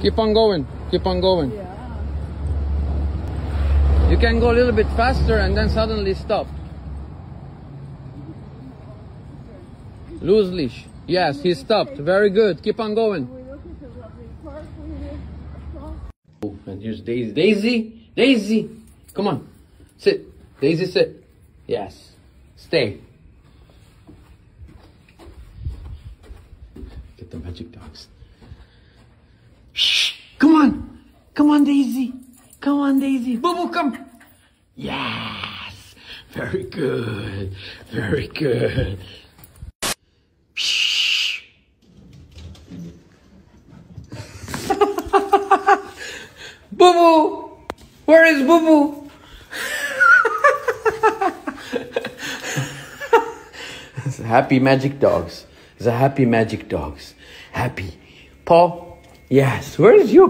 Keep on going. Keep on going. Yeah. You can go a little bit faster and then suddenly stop. Loose leash. Yes, he stopped. Very good. Keep on going. We look at the lovely park we live across. Oh, and here's Daisy. Daisy! Daisy! Come on. Sit. Daisy, sit. Yes. Stay. Get the magic dogs. Shh! Come on! Come on, Daisy! Come on, Daisy! Booboo, come! Yes! Very good. Very good. Shh! Booboo! Where is Booboo? it's happy magic dogs. It's a happy magic dogs. Happy. Paul? Yes. Where is you?